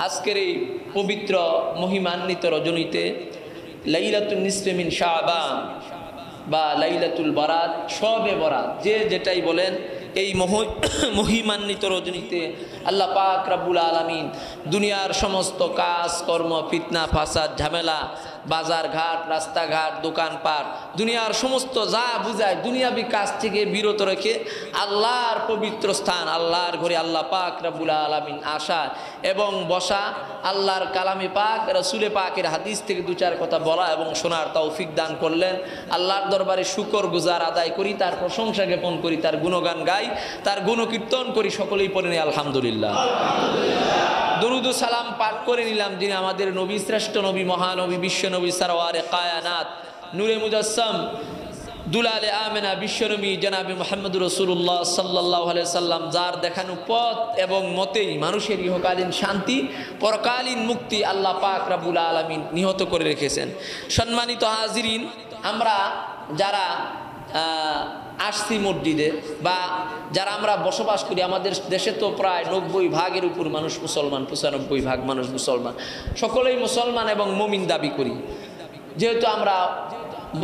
আজকের এই পবিত্র মহিমান্বিত রজনীতে লাইলাতুল নিসরেমিন শাহবান বা লাইলাতুল বারাত, সবে বরাত, যে যেটাই বলেন, এই মহ, মহিমান্বিত রজনীতে আল্লাহ পাক রাবুল আলমিন দুনিয়ার সমস্ত কাজ, কর্ম, ফিতনা, ফাসাদ, ঝামেলা বাজার ঘাট, রাস্তাঘাট, দোকানপাট, দুনিয়ার সমস্ত যা বুঝায় দুনিয়াবি কাজ থেকে বিরত রেখে আল্লাহর পবিত্র স্থান, আল্লাহর ঘরে আল্লাহ পাক রাবুল আলমিন আসা এবং বসা, আল্লাহর কালামে পাক, রসুলে পাকের হাদিস থেকে দু চার কথা বলা এবং শোনার তৌফিক দান করলেন। আল্লাহর দরবারে শুকর গুজার আদায় করি, তার প্রশংসা জ্ঞাপন করি, তার গুণগান গাই, তার গুণকীর্তন করি, সকলেই পড়ে নিই, আলহামদুলিল্লাহ। দরুদ সালাম পাঠ করে নিলাম, যিনি আমাদের নবী, শ্রেষ্ঠ নবী, মহানবী, বিশ্ব নবী সারওয়ারে কায়ানাত, নূরে মুজাসম দুলালে আমেনা বিশ্বনবী জনাবি মোহাম্মদ রসুল্লাহ সাল্লাহ সাল্লাম যার দেখানো পথ এবং মতেই মানুষের ইহকালীন শান্তি, পরকালীন মুক্তি আল্লাহ পাক রাবুল আলমিন নিহত করে রেখেছেন। সম্মানিত হাজিরিন, আমরা যারা আসছি মসজিদে বা যারা আমরা বসবাস করি, আমাদের দেশে তো প্রায় নব্বই ভাগের উপর মানুষ মুসলমান, পঁচানব্বই ভাগ মানুষ মুসলমান। সকলেই মুসলমান এবং মমিন দাবি করি। যেহেতু আমরা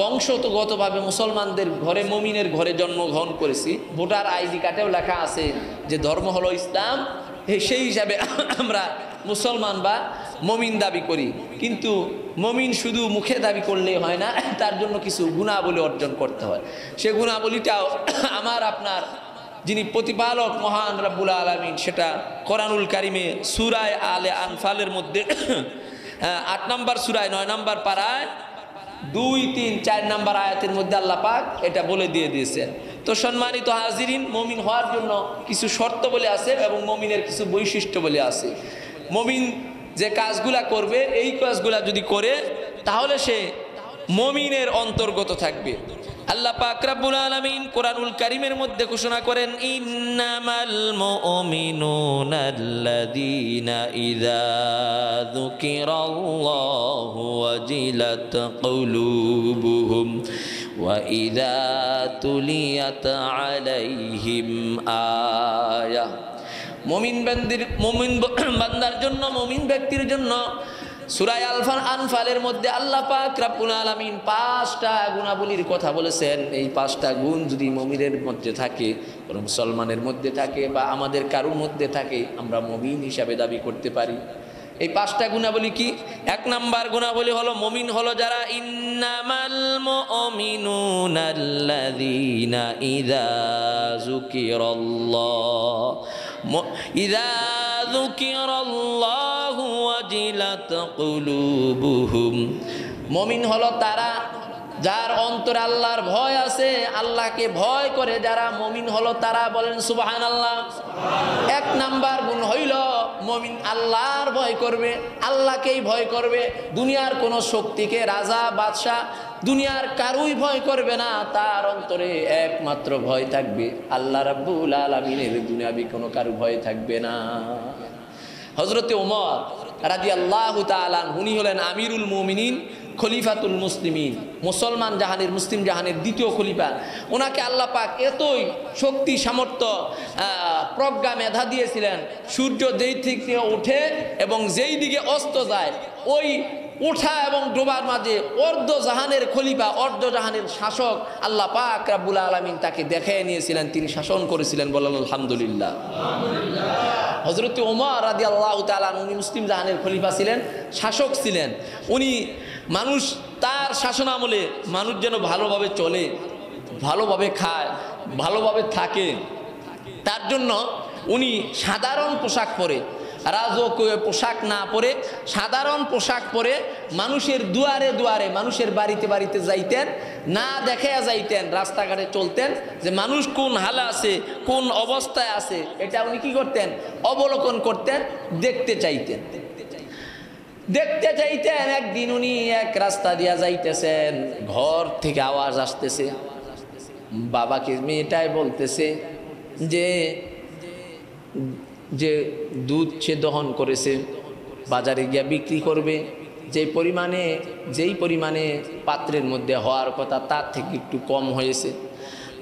বংশগতভাবে মুসলমানদের ঘরে মমিনের ঘরে জন্মগ্রহণ করেছি, ভোটার আইডি কার্ডেও লেখা আছে যে ধর্ম হলো ইসলাম, সেই হিসাবে আমরা মুসলমান বা মমিন দাবি করি। কিন্তু মমিন শুধু মুখে দাবি করলে হয় না, তার জন্য কিছু গুণাবলী অর্জন করতে হয়। সে গুণাবলীটাও আমার, আপনার, যিনি প্রতিপালক মহান রাব্বুল আলমিন, সেটা কোরআনুল কারিমে সুরায় আলে আনফালের মধ্যে আট নম্বর সুরায়, নয় নম্বর পাড়ায় দুই, তিন, চার নাম্বার আয়াতের মধ্যে আল্লাহ পাক এটা বলে দিয়ে দিয়েছেন। তো সম্মানিত হাজিরিন, মমিন হওয়ার জন্য কিছু শর্ত বলে আছে এবং মমিনের কিছু বৈশিষ্ট্য বলে আছে। মমিন যে কাজগুলা করবে, এই কাজগুলা যদি করে, তাহলে সে মমিনের অন্তর্গত থাকবে। আল্লাহ পাক রাব্বুল আলামিন কোরআনুল কারীমের মধ্যে ঘোষণা করেন, ইন্নামাল মুমিনুনা আল্লাযীনা ইযা যুকিরাল্লাহু ওয়াজিলাত কুলুবুহুম ইযা তুলিয়াত আলাইহিম আয়া মুমিন বান্দির মুমিন বান্দার জন্য, মমিন ব্যক্তির জন্য সুরাই আলফান, আনফালের মধ্যে আল্লাহ পাক রাব্বুল আলামিন পাঁচটা গুণাবলীর কথা বলেছেন। এই পাঁচটা গুণ যদি মমিনের মধ্যে থাকে কোনো মুসলমানের মধ্যে থাকে বা আমাদের কারুর মধ্যে থাকে, আমরা মমিন হিসাবে দাবি করতে পারি। এই পাঁচটা গুণাবলী কি? এক নাম্বার গুণাবলী হলো, মমিন হলো যারা, ইন্নামাল মুমিনুনাল্লাযীনা ইযা যুকিরাল্লাহ। ইযা যুকিরাল্লাহু ওয়াজিলাত কুলুবুহুম। মমিন হলো তারা যার অন্তরে আল্লাহর ভয় আছে, আল্লাহকে ভয় করে যারা মমিন হলো তারা বলেন সুবাহান আল্লাহ এক নাম্বার গুণ হইল, মমিন আল্লাহর ভয় করবে, আল্লাহকেই ভয় করবে। দুনিয়ার কোনো শক্তিকে রাজা, বাদশাহ, দুনিয়ার কারুই ভয় করবে না, তার অন্তরে একমাত্র ভয় থাকবে। আল্লাহ রাব্বুল আলমিনের দুনিয়াবি কোনো কারু ভয় থাকবে না। হজরতে ওমর রাজি আল্লাহ তালান উনি হলেন আমিরুল মুমিনিন। খলিফাতুল মুসলিমিন, মুসলমান জাহানের, মুসলিম জাহানের দ্বিতীয় খলিফা। ওনাকে আল্লাহ পাক এতই শক্তি, সামর্থ্য প্রজ্ঞা, মেধা দিয়েছিলেন, সূর্য যেই থেকে ওঠে এবং যেই দিকে অস্ত যায়, ওই ওঠা এবং ডোবার মাঝে অর্ধ জাহানের খলিফা, অর্ধ জাহানের শাসক আল্লাহ পাক রাব্বুল আলমিন তাকে দেখে নিয়েছিলেন, তিনি শাসন করেছিলেন বলেন আলহামদুলিল্লাহ। হজরত ওমর রাদি আল্লাহ তালান উনি মুসলিম জাহানের খলিফা ছিলেন, শাসক ছিলেন। উনি মানুষ তার শাসন আমলে মানুষ যেন ভালোভাবে চলে, ভালোভাবে খায়, ভালোভাবে থাকে। তার জন্য উনি সাধারণ পোশাক পরে, রাজকীয় পোশাক না পরে, সাধারণ পোশাক পরে মানুষের দুয়ারে দুয়ারে, মানুষের বাড়িতে বাড়িতে যাইতেন, না দেখে যাইতেন, রাস্তাঘাটে চলতেন যে মানুষ কোন হালে আছে, কোন অবস্থায় আছে, এটা উনি কি করতেন? অবলোকন করতেন, দেখতে চাইতেন। দেখতে চাইতেন, একদিন উনি এক রাস্তা দিয়া যাইতেছেন, ঘর থেকে আওয়াজ আসতেছে। বাবাকে, মেয়েটাই বলতেছে যে যে দুধ সে দহন করেছে, বাজারে গিয়া বিক্রি করবে। যে পরিমাণে, যেই পরিমাণে পাত্রের মধ্যে হওয়ার কথা, তার থেকে একটু কম হয়েছে।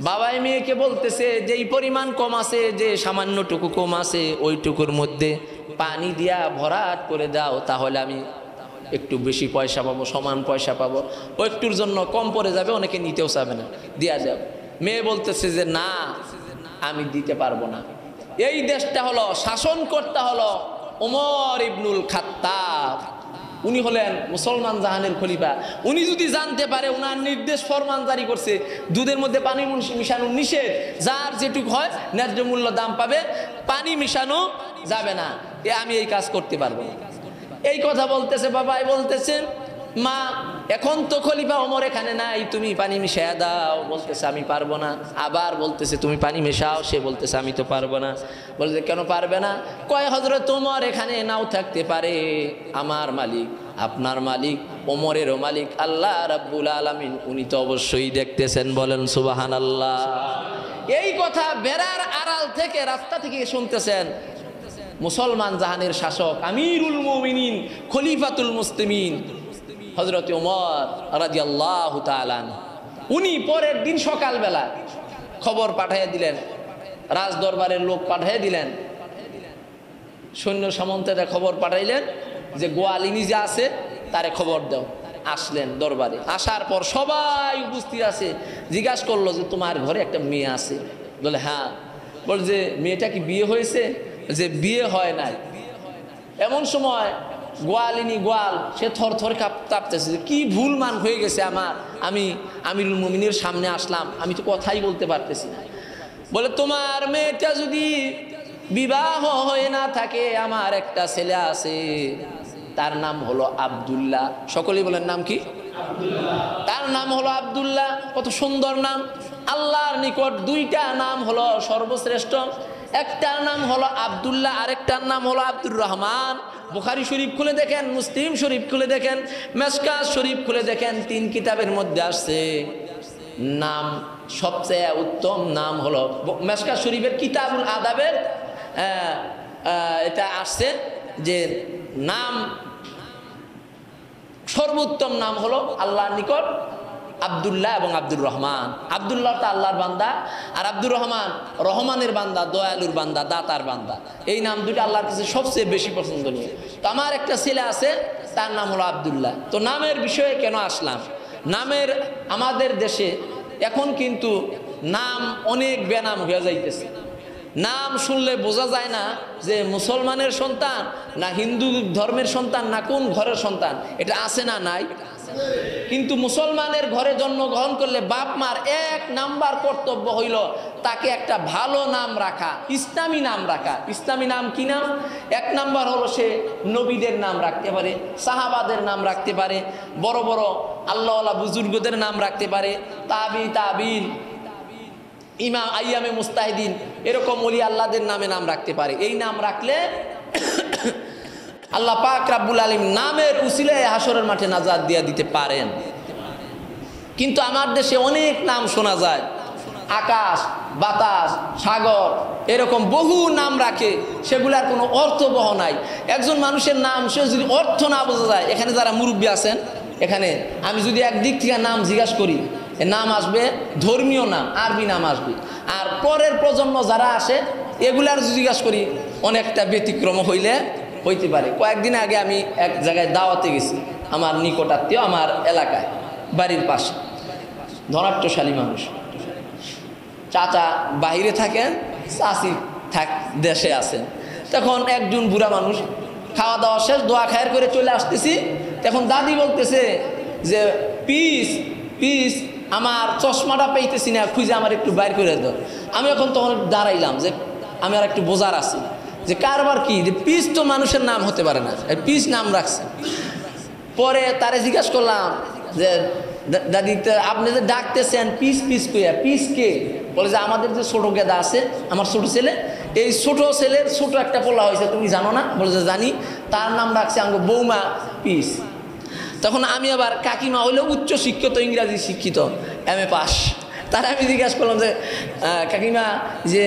বাবাই মেয়েকে বলতেছে, যেই পরিমাণ কম আছে, যে সামান্যটুকু কম আছে, ওইটুকুর মধ্যে পানি দিয়া ভরাট করে দাও, তাহলে আমি একটু বেশি পয়সা পাবো, সমান পয়সা পাবো। ও একটুর জন্য কম পড়ে যাবে, অনেকে নিতেও চাবে না। দিয়া যাবে মেয়ে বলতেছে যে, না, আমি দিতে পারব না। এই দেশটা হলো শাসন করতে হলো ওমর ইবনুল খাত্তাব। উনি হলেন মুসলমান জাহানের খলিফা। উনি যদি জানতে পারে ওনার নির্দেশ ফরমান জারি করছে, দুধের মধ্যে পানি মিশানো নিষেধ। যার যেটুক হয়, ন্যায্য মূল্য দাম পাবে, পানি মিশানো যাবে না। এ আমি এই কাজ করতে পারব। এই কথা বলতেছে বাবাই বলতেছেন মা, এখন তো খলিফা ওমর এখানে নাই, তুমি পানি মিশিয়ে দাও। বলতেছে, আমি পারব না। আবার বলতেছে, তুমি পানি মেশাও? সে বলতেছে, আমি তো পারব না। বলতে কেন পারবে না? কয় হজরত তোমার এখানে নাও থাকতে পারে। আমার মালিক, আপনার মালিক, ওমরেরও মালিক, আল্লাহ রাব্বুল আলামিন, উনি তো অবশ্যই দেখতেছেন। বলেন সুবাহান আল্লাহ এই কথা বেড়ার আড়াল থেকে রাস্তা থেকে শুনতেছেন মুসলমান জাহানের শাসক আমিরুল মুমিনিন, খলিফাতুল মুসলিমিন হজরত ওমর রাজি আল্লাহ তালান উনি পরের দিন সকালবেলা খবর পাঠিয়ে দিলেন রাজ দরবারের লোক পাঠিয়ে দিলেন। সৈন্য সামন্তেরা খবর পাঠাইলেন যে গোয়ালিনী যে আছে, তারে খবর দাও। আসলেন দরবারে। আসার পর সবাই উপস্থিত আছে, জিজ্ঞাসা করল যে তোমার ঘরে একটা মেয়ে আছে? বলে হ্যাঁ। বল যে, মেয়েটা কি বিয়ে হয়েছে? যে বিয়ে হয় নাই। এমন সময় গোয়ালিনী গোয়াল সে থর থর কাঁপ কাঁপতেছে কি ভুল মান হয়ে গেছে আমার। আমি আমিরুল মুমিনের সামনে আসলাম। আমি তো কথাই বলতে পারতেছি না। বলে তোমার মেয়েটা যদি বিবাহ হয়ে না থাকে আমার একটা ছেলে আছে। তার নাম হলো আব্দুল্লাহ। সকলেই বলেন নাম কি? তার নাম হলো আব্দুল্লাহ। কত সুন্দর নাম। আল্লাহর নিকট দুইটা নাম হলো সর্বশ্রেষ্ঠ। একটার নাম হলো আব্দুল্লাহ, আরেকটার নাম হলো আব্দুর রহমান। বুখারি শরীফ খুলে দেখেন, মুসলিম শরীফ খুলে দেখেন মেসকাজ শরীফ খুলে দেখেন, তিন কিতাবের মধ্যে আসছে। নাম, সবচেয়ে উত্তম নাম হলো মেসকাজ শরীফের কিতাবুল আদাবের এটা আসছে যে নাম, সর্বোত্তম নাম হলো আল্লাহর নিকট আবদুল্লাহ এবং আব্দুর রহমান। আবদুল্লাহ তা আল্লাহর বান্দা আর আব্দুর রহমান রহমানের বান্দা, দয়ালুর বান্দা, দাতার বান্দা। এই নাম দুটো আল্লাহর কাছে সবচেয়ে বেশি পছন্দনীয়। তো আমার একটা ছেলে আছে, তার নাম হলো আবদুল্লাহ। তো নামের বিষয়ে কেন আসলাম? নামের আমাদের দেশে এখন কিন্তু নাম অনেক বেনাম হয়ে যাইতেছে। নাম শুনলে বোঝা যায় না যে মুসলমানের সন্তান না হিন্দু ধর্মের সন্তান না কোন ঘরের সন্তান, এটা আছে না নাই? কিন্তু মুসলমানের ঘরে জন্মগ্রহণ করলে বাপ মার এক নাম্বার কর্তব্য হইল তাকে একটা ভালো নাম রাখা, ইসলামী নাম রাখা। ইসলামী নাম কি নাম? এক নাম্বার হলো সে নবীদের নাম রাখতে পারে, সাহাবাদের নাম রাখতে পারে, বড় বড় আল্লাহওয়ালা বুজুর্গদের নাম রাখতে পারে, তাবি তাবিন ইমাম, আইয়ামে মুস্তাহিদিন, এরকম অলি আল্লাহদের নামে নাম রাখতে পারে। এই নাম রাখলে আল্লাহ পাক রাব্বুল আলিম নামের উসিলে হাসরের মাঠে নাজাদ দিয়া দিতে পারেন। কিন্তু আমার দেশে অনেক নাম শোনা যায়। আকাশ, বাতাস, সাগর, এরকম বহু নাম রাখে, সেগুলার কোনো অর্থবহ নাই। একজন মানুষের নাম, সে যদি অর্থ না বোঝা যায়, এখানে যারা মুরব্বী আছেন, এখানে আমি যদি একদিক থেকে নাম জিজ্ঞাসা করি নাম আসবে ধর্মীয় নাম, আরবি নাম আসবে। আর পরের প্রজন্ম যারা আসে, এগুলার জিজ্ঞাসা করি, অনেকটা ব্যতিক্রম হইলে হইতে পারে। কয়েকদিন আগে আমি এক জায়গায় দাওয়াতে গেছি, আমার নিকটাত্মীয় আমার এলাকায়, বাড়ির পাশে। ধনাট্যশালী মানুষ। চাচা বাইরে থাকেন চাষি থাক, দেশে আছেন। তখন একজন বুড়া মানুষ খাওয়া দাওয়া শেষ, দোয়া খায়ের করে চলে আসতেছি। তখন দাদি বলতেছে যে, পিস পিস, আমার চশমাটা পেইতেছি না, খুঁজে আমার একটু বাইর করে দাও। আমি এখন তখন দাঁড়াইলাম যে, আমি আর একটু বোঝার আছি। যে কারবার কি? যে পিস তো মানুষের নাম হতে পারে না। পিস নাম রাখছে। পরে তারে জিজ্ঞাসা করলাম যে দাদি আপনি যে ডাকতেছেন, পিস পিস কইয়া পিস কে? বলে যে, আমাদের যে ছোটো গেদা আছে, আমার ছোট ছেলে, এই ছোট ছেলের ছোট একটা পোলা হয়েছে, তুমি জানো না? বলে যে, জানি। তার নাম রাখছে আমাকে বৌমা পিস। তখন আমি আবার কাকিমা হইলে উচ্চ শিক্ষিত, ইংরাজি শিক্ষিত এম এ পাস। তারা আমি জিজ্ঞাসা করলাম যে কাকিমা, যে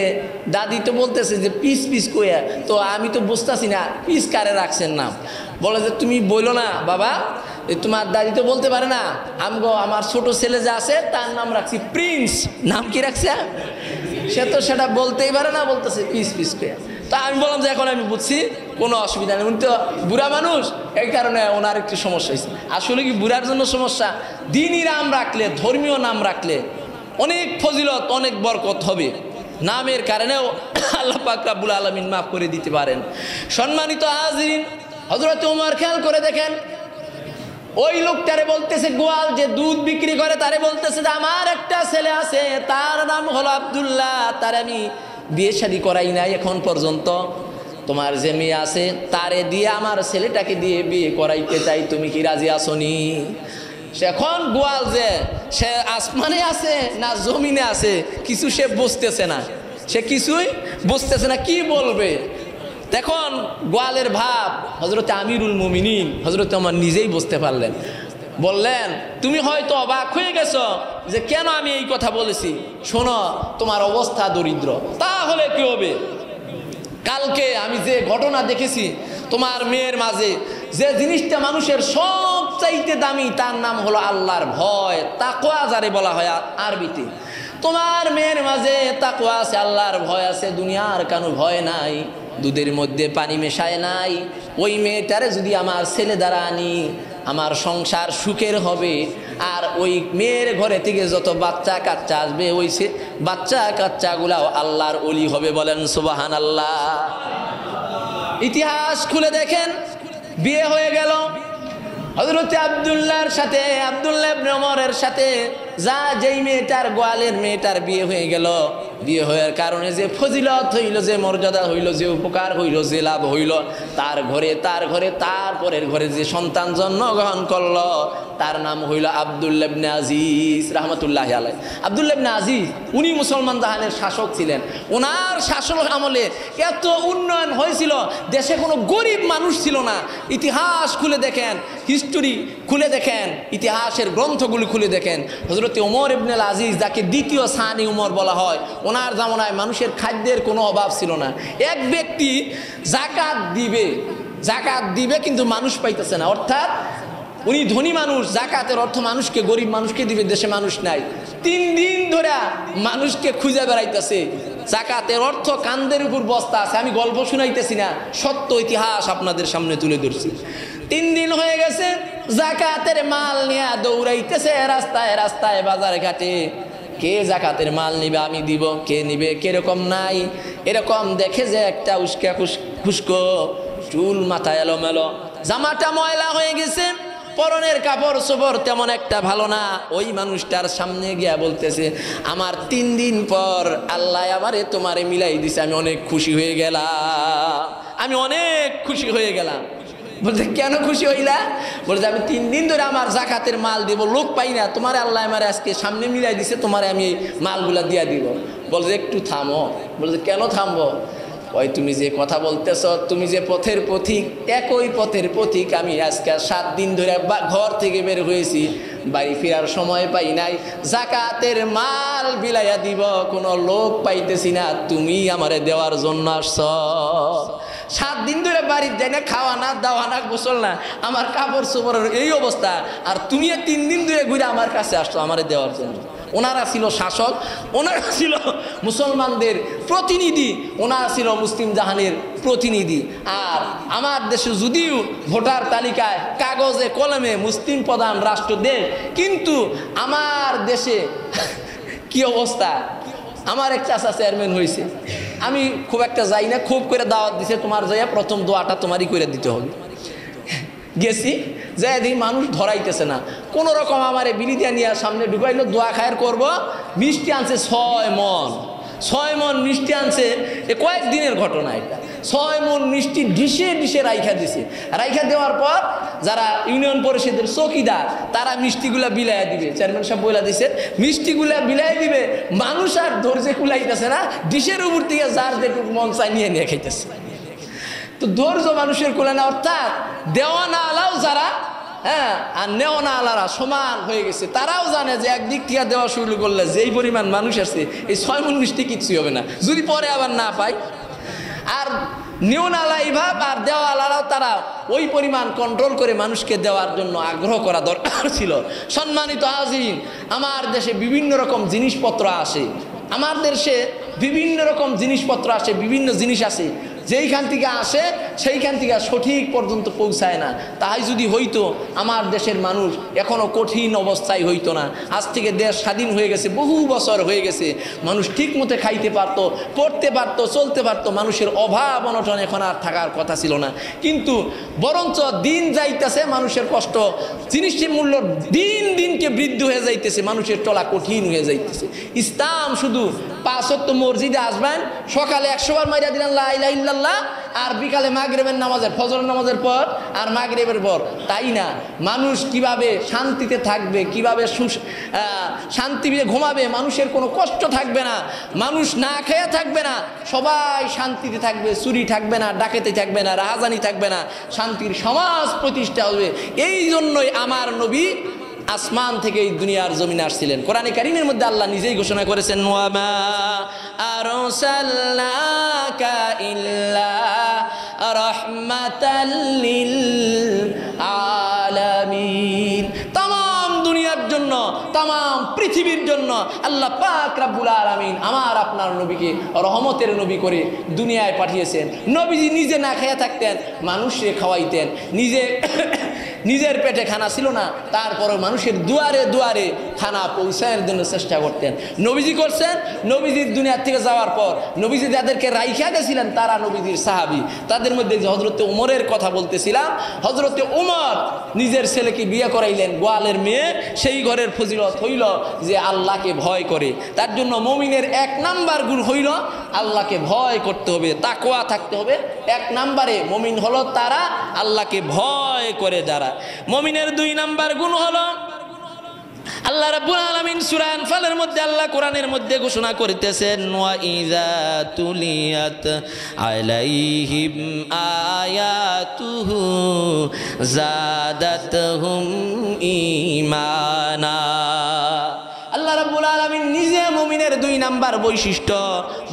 দাদি তো বলতেছে যে পিস পিস কইয়া। তো আমি তো বুঝতেছি না পিস কারে রাখছেন নাম? বলে যে, তুমি বইলো না, বাবা। তোমার দাদি তো বলতে পারে না। আমগো আমার ছোট ছেলে যে আছে, তার নাম রাখছি প্রিন্স নাম কি রাখছে? সে তো সেটা বলতেই পারে না, বলতেছে পিস পিস কইয়া। তা আমি বললাম যে, এখন আমি বুঝছি, কোনো অসুবিধা নেই। উনি তো বুড়া মানুষ, এই কারণে ওনার একটু সমস্যা হয়েছে আসলে কি বুড়ার জন্য সমস্যা? দিনই নাম রাখলে, ধর্মীয় নাম রাখলে অনেক ফজিলত, অনেক বরকত হবে। নামের কারণেও আল্লাহ পাক রাব্বুল আলমিন মাফ করে দিতে পারেন। সম্মানিত হাজরিন হজরত উমর খেয়াল করে দেখেন, ওই লোকটারে বলতেছে, গোয়াল যে দুধ বিক্রি করে, তারে বলতেছে যে আমার একটা ছেলে আছে, তার নাম হলো আবদুল্লাহ, তার আমি বিয়ে শাদি করাই নাই এখন পর্যন্ত। তোমার যে মেয়ে আছে, তারে দিয়ে আমার ছেলেটাকে দিয়ে বিয়ে করাইতে চাই, তুমি কি রাজি আসনি? সে এখন গোয়াল যে সে আসমানে আছে না জমিনে আছে, কিছু সে বুঝতেছে না। সে কিছুই বুঝতেছে না, কি বলবে? দেখুন, গোয়ালের ভাব হজরত আমিরুল মুমিনিন হজরত আমার নিজেই বুঝতে পারলেন। বললেন, তুমি হয়তো অবাক হয়ে গেছো যে কেন আমি এই কথা বলেছি? শোনো, তোমার অবস্থা দরিদ্র। তাহলে কি হবে? কালকে আমি যে ঘটনা দেখেছি, তোমার মেয়ের মাঝে যে জিনিসটা মানুষের সব চাইতে দামি, তার নাম হলো আল্লাহর ভয়। তাকোয়া যারে বলা হয় আরবিতে। তোমার মেয়ের মাঝে তাকোয়া আছে, আল্লাহর ভয় আছে, দুনিয়ার কানো ভয় নাই, দুধের মধ্যে পানি মেশায় নাই। ওই মেয়েটারে যদি আমার ছেলে দ্বারা আনি, আমার সংসার সুখের হবে। আর ওই মেয়ের ঘরে থেকে যত বাচ্চা কাচ্চা আসবে, ওই সে বাচ্চা কাচ্চাগুলাও আল্লাহর অলি হবে বলেন সুবাহান আল্লাহ ইতিহাস খুলে দেখেন। বিয়ে হয়ে গেল। হজরত আবদুল্লাহর সাথে আবদুল্লাহ নমরের সাথে যা যেই মেয়েটার গোয়ালের মেয়েটার বিয়ে হয়ে গেল, বিয়ে হওয়ার কারণে যে ফজিলত হইল, যে মর্যাদা হইল, যে উপকার হইল, যে লাভ হইল, তার ঘরে তার ঘরে, তার পরের ঘরে যে সন্তান জন্মগ্রহণ করল, তার নাম হইল আবদুল্লাবনে আজিজ রহমতুল্লাহ আলাই আবদুল্লাবনে আজিজ, উনি মুসলমান জাহানের শাসক ছিলেন। ওনার শাসক আমলে এত উন্নয়ন হয়েছিল, দেশে কোনো গরিব মানুষ ছিল না। ইতিহাস খুলে দেখেন হিস্টোরি খুলে দেখেন, ইতিহাসের গ্রন্থগুলি খুলে দেখেন। হজরত ওমর ইবনুল আজিজ যাকে দ্বিতীয় সানি উমর বলা হয়, ওনার জামনায় মানুষের খাদ্যের কোনো অভাব ছিল না। এক ব্যক্তি জাকাত দিবে জাকাত দিবে কিন্তু মানুষ পাইতেছে না। অর্থাৎ উনি ধনী মানুষ জাকাতের অর্থ মানুষকে, গরিব মানুষকে দিবে, দেশে মানুষ নাই। তিন দিন ধরে মানুষকে খুঁজে বেড়াইতেছে। জাকাতের অর্থ কান্দের উপর বস্তা আছে, আমি গল্প শুনাইতেছি না, সত্য ইতিহাস আপনাদের সামনে তুলে ধরছি। তিন দিন হয়ে গেছে, জাকাতের মাল নিয়ে দৌড়াইতেছে রাস্তায় রাস্তায় বাজার ঘাটে। কে জাকাতের মাল নিবে, আমি দিব, কে নিবে, কীরকম নাই। এরকম দেখে যে একটা উস্কা খুস্কো চুল মাথায় এলোমেলো। জামাটা ময়লা হয়ে গেছে, পরনের কাপড় চোপড় তেমন একটা ভালো না। ওই মানুষটার সামনে গিয়া বলতেছে, আমার তিন দিন পর আল্লাহ আমারে তোমারে মিলাই দিছে, আমি অনেক খুশি হয়ে গেলাম। আমি অনেক খুশি হয়ে গেলাম। বলছে কেন খুশি হইলা? বলছে আমি তিন দিন ধরে আমার জাকাতের মাল দিব, লোক পাই না। তোমার আল্লাহ আমার আজকে সামনে মিলাই দিছে, তোমার আমি এই মালগুলা দিয়া দিব। বলছে একটু থামো। বলছে কেন থামবো? ওই তুমি যে কথা বলতেছ, তুমি যে পথের পথিক, একই পথের পথিক আমি আজকে সাত দিন ধরে ঘর থেকে বের হয়েছি। বাড়ি ফেরার সময় পাই নাই। জাকাতের মাল বিলাইয়া দিব, কোনো লোক পাইতেছি না। তুমি আমারে দেওয়ার জন্য আসছ। দিন ধরে বাড়ির যাই না খাওয়া না, দাওয়া না, গোসল না, আমার কাপড় চোপড়ের এই অবস্থা। আর তুমি তিন দিন ধরে ঘুরে আমার কাছে আসছো, আমার দেওয়ার জন্য। ওনারা ছিল শাসক, ওনারা ছিল মুসলমানদের প্রতিনিধি, ওনারা ছিল মুসলিম জাহানের প্রতিনিধি। আর আমার দেশে যদিও ভোটার তালিকায় কাগজে, কলমে মুসলিম প্রধান রাষ্ট্র দেশ কিন্তু আমার দেশে কি অবস্থা? আমার এক চাষা চেয়ারম্যান হয়েছে। আমি খুব একটা যাই না, খুব করে দাওয়াত দিছে, তোমার যাইয়া প্রথম দোয়াটা তোমারই করে দিতে হবে। গেছি যে দিই মানুষ ধরাইতেছে না। কোনো রকম আমার বিলি দিয়া নিয়ে সামনে ঢুকাইলো, দোয়া খায়ের করব, মিষ্টি আনছে ছয় মন। ছয় মন মিষ্টি আনছে, এ কয়েক দিনের ঘটনা এটা। ছয় মন মিষ্টি ডিশে ডিশে রাইখা দিছে। রাইখা দেওয়ার পর যারা ইউনিয়ন পরিষদের চৌকিদার, তারা মিষ্টিগুলা বিলাইয়া দিবে। চেয়ারম্যান সাহেব বইলা দিছে মিষ্টিগুলা বিলাই দিবে, মানুষ আর ধৈর্য কুলাইতেছে না ডিশের উপর থেকে যার যেটুকু মন চাই নিয়ে নিয়ে খাইতেছে। তো ধৈর্য মানুষের কোলে না, অর্থাৎ দেওয়ানা আলাও যারা হ্যাঁ আর নেওয়ানা আলারা সমান হয়ে গেছে। তারাও জানে যে একদিক থেকে দেওয়া শুরু করলে যেই পরিমাণ মানুষ আছে এই ছয় মন মিষ্টি কিচ্ছুই হবে না। যদি পরে আবার না পাই আর নিউনালা ভাব, আর দেওয়ালারাও তারা ওই পরিমাণ কন্ট্রোল করে মানুষকে দেওয়ার জন্য আগ্রহ করা দরকার ছিল। সম্মানিত আজিন আমার দেশে বিভিন্ন রকম জিনিসপত্র আসে। আমার দেশে বিভিন্ন রকম জিনিসপত্র আসে, বিভিন্ন জিনিস আছে যেইখান থেকে আসে, সেইখান থেকে সঠিক পর্যন্ত পৌঁছায় না। তাই যদি হইতো, আমার দেশের মানুষ এখনও কঠিন অবস্থায় হইতো না। আজ থেকে দেশ স্বাধীন হয়ে গেছে, বহু বছর হয়ে গেছে। মানুষ ঠিক মতো খাইতে পারতো, পড়তে পারতো, চলতে পারতো। মানুষের অভাব অনটন এখন আর থাকার কথা ছিল না। কিন্তু বরঞ্চ দিন যাইতেছে, মানুষের কষ্ট। জিনিসটির মূল্য দিন দিনকে বৃদ্ধি হয়ে যাইতেছে, মানুষের চলা কঠিন হয়ে যাইতেছে। ইসলাম শুধু পাঁচত্ব মসজিদে আসবেন, সকালে একশোবার মাইরা দিলেন, লা ইল্লাল্লাহ আর বিকালে মাগরেবের নামাজের ফজর নামাজের পর আর মাগরেবের পর। তাই না? মানুষ কীভাবে শান্তিতে থাকবে, কীভাবে শান্তিতে ঘুমাবে, মানুষের কোনো কষ্ট থাকবে না। মানুষ না খেয়ে থাকবে না, সবাই শান্তিতে থাকবে, চুরি থাকবে না, ডাকেতে থাকবে না, রাহাজানি থাকবে না, শান্তির সমাজ প্রতিষ্ঠা হবে। এই জন্যই আমার নবী আসমান থেকে এই দুনিয়ার জমিনে আসছিলেন। কোরআনে কারিমের মধ্যে আল্লাহ নিজেই ঘোষণা করেছেন, ওয়ামা আরসালনাকা ইল্লা রাহমাতাল লিল আলামিন তাম দুনিয়ার জন্য তাম পৃথিবীর জন্য আল্লাহ পাক রাব্বুল আলামিন আমার আপনার নবীকে রহমতের নবী করে দুনিয়ায় পাঠিয়েছেন। নবীজি নিজে না খেয়ে থাকতেন, মানুষকে খাওয়াইতেন। নিজে নিজের পেটে খানা ছিল না তারপরে মানুষের দুয়ারে দুয়ারে খানা পৌঁছানোর জন্য চেষ্টা করতেন। নবীজি করছেন, নবীজির দুনিয়ার থেকে যাওয়ার পর নবীজি যাদেরকে রাইখা গেছিলেন তারা নবীজির সাহাবি। তাদের মধ্যে যে হজরতে উমরের কথা বলতেছিলাম হজরতে উমর নিজের ছেলেকে বিয়ে করাইলেন, গোয়ালের মেয়ে, সেই ঘরের ফজিলত হইল যে আল্লাহকে ভয় করে। তার জন্য মমিনের এক নাম্বার গুণ হইল আল্লাহকে ভয় করতে হবে তাকোয়া থাকতে হবে। এক নাম্বারে মমিন হলো তারা আল্লাহকে ভয় করে যারা। মমিনের দুই নাম্বার গুণ হল আল্লাহ রাব্বুল আলামিন সূরা আনফালের মধ্যে আল্লাহ কোরআনের মধ্যে ঘোষণা করিতেছেন, ওয়া ইযা তুলিয়াত আলাইহিম আয়াতুহু জাদাতহুম ঈমানা। আল্লাহ রাব্বুল আলামিন নিজে মুমিনের দুই নাম্বার বৈশিষ্ট্য,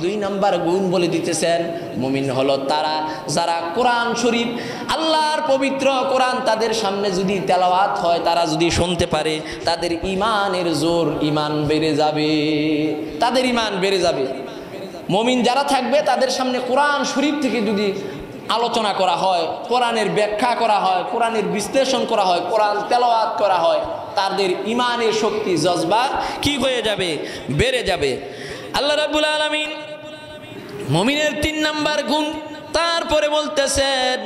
দুই নাম্বার গুণ বলে দিতেছেন। মুমিন হলো তারা যারা কোরআন শরীফ, আল্লাহর পবিত্র কোরআন তাদের সামনে যদি তেলাওয়াত হয়, তারা যদি শুনতে পারে, তাদের ইমানের জোর ইমান বেড়ে যাবে। তাদের ইমান বেড়ে যাবে। মমিন যারা থাকবে, তাদের সামনে কোরআন শরীফ থেকে যদি আলোচনা করা হয়, কোরআনের ব্যাখ্যা করা হয়, কোরআনের বিশ্লেষণ করা হয়, কোরআন তেলাওয়াত করা হয়, তাদের ইমানের শক্তি, জজবা কি হয়ে যাবে? বেড়ে যাবে। আল্লাহ রাব্বুল আলামিন মমিনের তিন নাম্বার গুণ তারপরে বলতেছেন,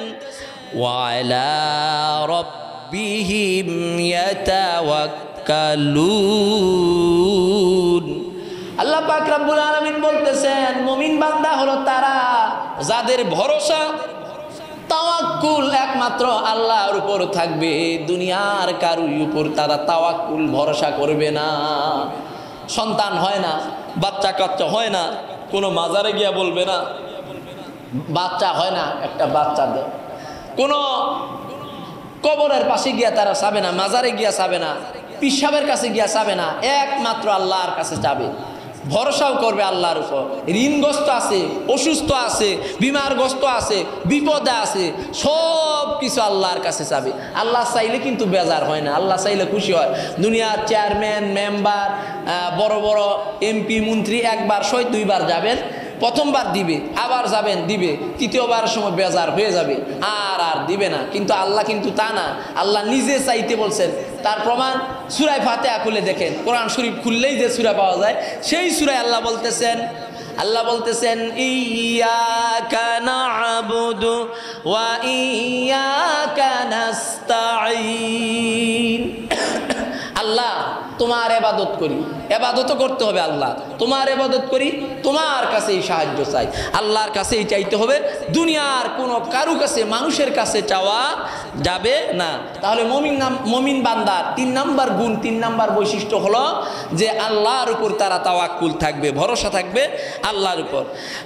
ওয়ালা আল্লাহ পাক রব্বুল আলামিন বলতেছেন, মুমিন বান্দা হলো তারা যাদের ভরসা, তাওয়াক্কুল একমাত্র আল্লাহর উপর থাকবে। দুনিয়ার কারুর উপর তারা তাওয়াক্কুল ভরসা করবে না। সন্তান হয় না, বাচ্চা কাচ্চা হয় না, কোনো মাজারে গিয়া বলবে না। বাচ্চা হয় না, একটা বাচ্চা দে কোনো কবরের পাশে গিয়া তারা চাবে না, মাজারে গিয়া চাবে না, পিসাবের কাছে গিয়া চাবে না, একমাত্র আল্লাহর কাছে চাবে। ভরসাও করবে আল্লাহর উপর। ঋণগ্রস্ত আছে, অসুস্থ আছে, বিমারগ্রস্ত আছে, বিপদে আছে সব কিছু আল্লাহর কাছে চাবে। আল্লাহ চাইলে কিন্তু বেজার হয় না, আল্লাহ চাইলে খুশি হয়। দুনিয়ার চেয়ারম্যান মেম্বার বড় বড় এমপি মন্ত্রী একবার সই দুইবার যাবেন প্রথমবার দিবে, আবার যাবেন, দিবে, তৃতীয়বার সময় বেজার হয়ে যাবে, আর আর দিবে না। কিন্তু আল্লাহ কিন্তু তা না। আল্লাহ নিজে চাইতে বলছেন, তার প্রমাণ সুরায় ফাতে খুলে দেখেন। কোরআন শরীফ খুললেই যে সুরা পাওয়া যায়, সেই সুরায় আল্লাহ বলতেছেন আল্লাহ বলতেছেন ইয়াকা না'বুদু ওয়া আল্লাহ, তোমার এবাদত করি। এবাদতও করতে হবে আল্লাহ। তোমার এবাদত করি, তোমার কাছেই সাহায্য চাই। আল্লাহর কাছেই চাইতে হবে, দুনিয়ার কোনো কারু কাছে, মানুষের কাছে চাওয়া যাবে না। তাহলে মমিন নাম, মমিন বান্দার তিন নাম্বার গুণ, তিন নাম্বার বৈশিষ্ট্য হলো যে আল্লাহর উপর তারা তাওয়াক্কুল থাকবে, ভরসা থাকবে আল্লাহর উপর।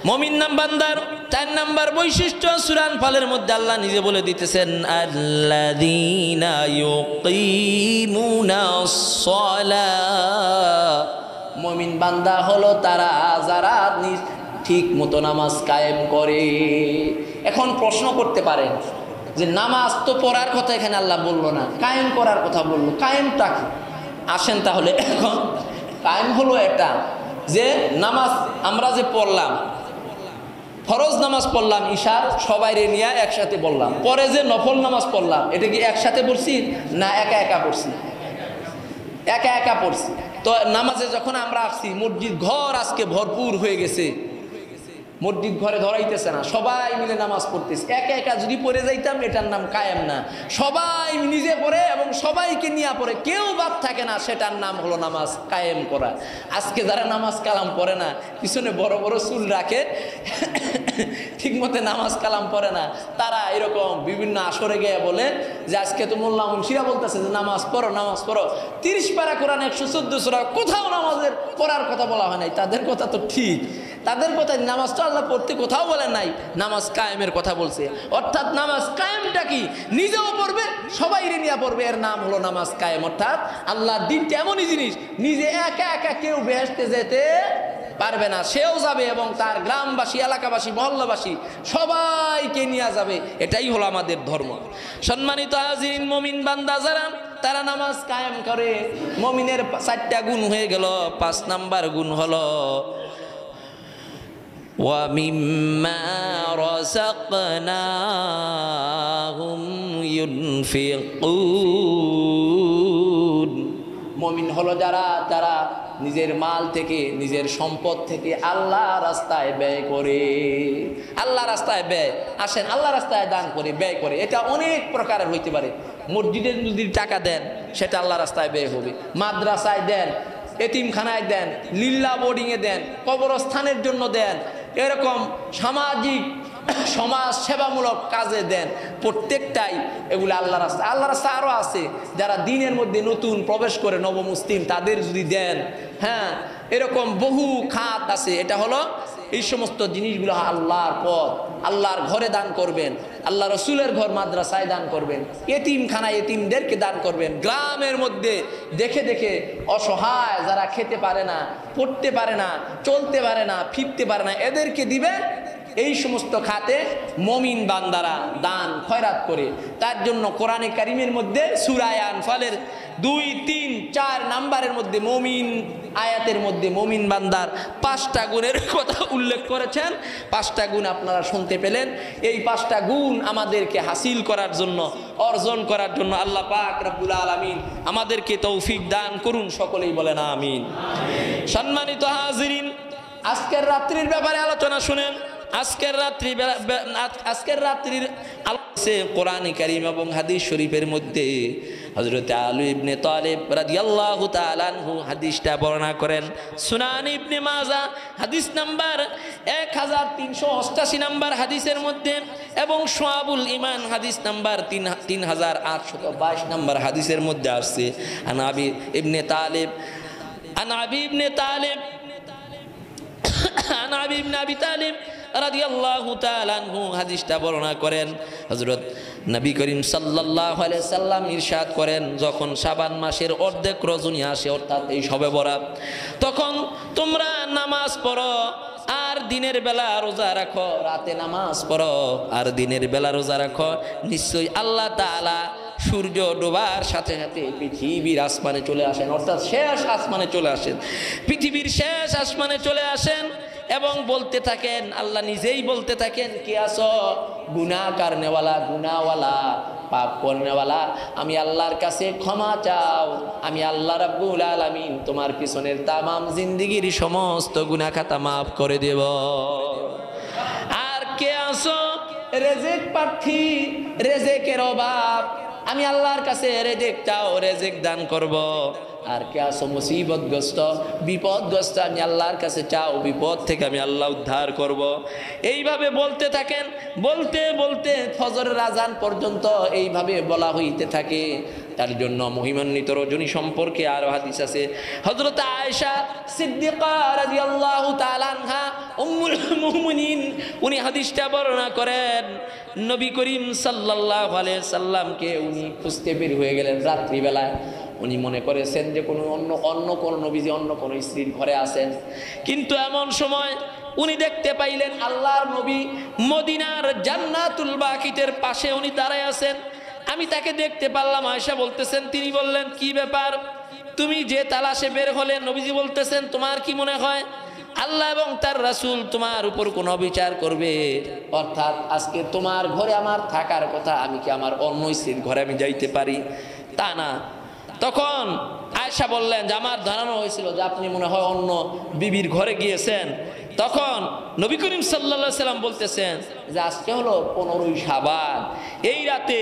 মমিন নাম বান্দার চার নাম্বার বৈশিষ্ট্য, সুরান ফালের মধ্যে আল্লাহ নিজে বলে দিতেছেন সালাহ মমিন বান্দা হলো তারা যারা ঠিক মতো নামাজ কায়েম করে। এখন প্রশ্ন করতে পারেন যে নামাজ তো পড়ার কথা এখানে আল্লাহ বলল না, কায়েম করার কথা বলল, কায়েমটা কি? আসেন তাহলে, এখন কায়েম হলো এটা যে নামাজ আমরা যে পড়লাম, ফরজ নামাজ পড়লাম, ঈশার সবাই রে নিয়ে একসাথে বললাম, পরে যে নফল নামাজ পড়লাম, এটা কি একসাথে পড়ছি না একা একা পড়ছি? একা একা পড়ছি। তো নামাজে যখন আমরা আসছি মসজিদ ঘর আজকে ভরপুর হয়ে গেছে। মসজিদ ঘরে ধরাইতেছে না, সবাই মিলে নামাজ পড়তেছে। একা একা যদি পড়ে যাইতাম, এটার নাম কায়েম না। সবাই নিজে পড়ে এবং সবাইকে নিয়ে পড়ে, কেউ বাদ থাকে না, সেটার নাম হলো নামাজ কায়েম করা। আজকে যারা নামাজ কালাম পড়ে না, পিছনে বড় বড় চুল রাখে ঠিক মতো নামাজ কালাম পড়ে না, তারা এরকম বিভিন্ন আসরে গিয়ে বলে যে, আজকে তো মোল্লা মুন্সিরা বলতেছে যে, নামাজ পড়ো নামাজ পড়ো। তিরিশ পারা কোরআন, একশো চোদ্দ সুরা, কোথাও নামাজের পড়ার কথা বলা হয় নাই। তাদের কথা তো ঠিক। তাদের কথা নামাজ তো আল্লাহ পড়তে কোথাও বলেন নাই, নামাজ কায়েমের কথা বলছে। অর্থাৎ নামাজ কায়েমটা কি? নিজেও পড়বে সবাই নিয়ে পড়বে, এর নাম হলো নামাজ কায়েম। অর্থাৎ আল্লাহর দিনটা এমনই জিনিস, নিজে একা একা কেউ বেহেসতে যেতে পারবে না, সেও যাবে এবং তার গ্রামবাসী, এলাকাবাসী, মহল্লাবাসী সবাইকে নিয়ে যাবে। এটাই হলো আমাদের ধর্ম। সম্মানিত আজিন মমিন বান্দা যারা, তারা নামাজ কায়েম করে। মমিনের চারটা গুণ হয়ে গেল, পাঁচ নাম্বার গুণ হলো ومما رزقناهم ينفقون মমিন হলো যারা তারা নিজের মাল থেকে নিজের সম্পদ থেকে আল্লাহ রাস্তায় ব্যয় করে আল্লাহ রাস্তায় ব্যয় আসেন আল্লাহ রাস্তায় দান করে ব্যয় করে এটা অনেক প্রকারের হইতে পারে মসজিদে যদি টাকা দেন সেটা আল্লাহ রাস্তায় ব্যয় হবে মাদ্রাসায় দেন এতিমখানায় দেন লিল্লা বোর্ডিংয়ে দেন কবরস্থানের জন্য দেন এরকম সামাজিক সমাজ সেবামূলক কাজে দেন প্রত্যেকটাই এগুলো আল্লাহ রাস্তা। আল্লাহ রাস্তা আরও আছে। যারা দিনের মধ্যে নতুন প্রবেশ করে নবমুসলিম, তাদের যদি দেন হ্যাঁ এরকম বহু খাত আছে। এটা হলো এই সমস্ত জিনিসগুলো আল্লাহর পথ, আল্লাহর ঘরে দান করবেন, আল্লাহ রসুলের ঘর মাদ্রাসায় দান করবেন এতিমখানা এতিমদেরকে দান করবেন, গ্রামের মধ্যে দেখে দেখে অসহায় যারা খেতে পারে না, পড়তে পারে না, চলতে পারে না, ফিরতে পারে না, এদেরকে দিবেন এই সমস্ত খাতে মমিন বান্দারা দান খয়রাত করে। তার জন্য কোরআনে কারিমের মধ্যে সুরায় আনফালের দুই তিন চার নাম্বারের মধ্যে মমিন আয়াতের মধ্যে মমিন বান্দার পাঁচটা গুণের কথা উল্লেখ করেছেন। পাঁচটা গুণ আপনারা শুনতে পেলেন। এই পাঁচটা গুণ আমাদেরকে হাসিল করার জন্য অর্জন করার জন্য আল্লাহ পাক রব্বুল আলমিন আমাদেরকে তৌফিক দান করুন সকলেই বলেন আমিন। সম্মানিত হাজিরিন আজকের রাত্রির ব্যাপারে আলোচনা শুনেন। আজকের রাত্রি আজকের রাত্রির আলোচে কোরআন করিম এবং হাদিস শরীফের মধ্যে। হজরত আলু ইবনে তালেব রাদিয়াল্লাহু তাআলাহু হাদিসটা বর্ণনা করেন। সুনান ইবনে মাজা, হাদিস নাম্বার এক হাজার তিনশো অষ্টাশি নাম্বার হাদিসের মধ্যে এবং সোয়াবুল ইমান হাদিস নাম্বার তিন তিন হাজার আটশো বাইশ নাম্বার হাদিসের মধ্যে আসছে। আনাবি ইবনে তালেব আনাবি ইবনে তালেব আনাবি ইবনে আবি তালেব রাদিয়াল্লাহু তাআলা আনহু হাদিসটা বর্ণনা করেন। হযরত নবী করিম সাল্লাল্লাহু আলাইহি সাল্লাম ইরশাদ করেন, যখন শাবান মাসের অর্ধেক রজনী আসে, অর্থাৎ এই শবে বরাত, তখন তোমরা নামাজ পড়ো আর দিনের বেলা রোজা রাখো, রাতে নামাজ পড়ো আর দিনের বেলা রোজা রাখো। নিশ্চয়ই আল্লাহ তাআলা সূর্য ডোবার সাথে সাথে পৃথিবীর আসমানে চলে আসেন, অর্থাৎ শেষ আসমানে চলে আসেন। পৃথিবীর শেষ আসমানে চলে আসেন এবং বলতে থাকেন, আল্লাহ নিজেই বলতে থাকেন, কে আসো গুনাহ কারণেওয়ালা গুনাওয়ালা পাপ করনেওয়ালা আমি আল্লাহর কাছে ক্ষমা চাও, আমি আল্লাহ রাব্বুল আলামিন তোমার পিছনের তামাম জিন্দিগির সমস্ত গুনা খাতা মাফ করে দেব। আর কে আসো রেজেক প্রার্থী, রেজেকের অভাব। আমি আল্লাহর কাছে রেজেক চাও, রেজেক দান করব। আর কে আসো মুসিবতগ্রস্ত, বিপদগ্রস্ত, আমি আল্লাহর কাছে চাও, বিপদ থেকে আমি আল্লাহ উদ্ধার করব। এইভাবে বলতে থাকেন, বলতে বলতে ফজরের আজান পর্যন্ত এইভাবে বলা হইতে থাকে। তার জন্য মহিমান্বিত রজনী সম্পর্কে আরও হাদিস আছে। হজরত আয়েশা সিদ্দিকা রাদিয়াল্লাহু তাআলা আনহা, উম্মুল মুমিনিন, উনি হাদিসটা বর্ণনা করেন। নবী করিম সাল্লাল্লাহু আলাইহি সাল্লামকে উনি খুঁজতে বের হয়ে গেলেন রাত্রিবেলায়। উনি মনে করেছেন যে কোনো অন্য অন্য কোনো নবীজি অন্য কোনো স্ত্রীর ঘরে আছেন। কিন্তু এমন সময় উনি দেখতে পাইলেন আল্লাহর নবী মদিনার জান্নাতুল বাকিতের পাশে উনি দাঁড়ায় আছেন। আমি তাকে দেখতে পারলাম আয়সা বলতেছেন, তিনি বললেন, কি ব্যাপার? তুমি যে তালাশে বের হলে নবীজি বলতেছেন, তোমার কি মনে হয়? আল্লাহ এবং তার রাসূল তোমার উপর কোন বিচার করবে। অর্থাৎ আজকে তোমার ঘরে আমার থাকার কথা, আমি কি আমার অন্য স্ত্রীর ঘরে আমি যাইতে পারি? তা না। তখন আয়সা বললেন, যে আমার জানানো হয়েছিল যে আপনি মনে হয় অন্য বিবির ঘরে গিয়েছেন। তখন নবী করিম সাল্লা সাল্লাম বলতেছেন যে আজকে হলো পনেরোই সাবান এই রাতে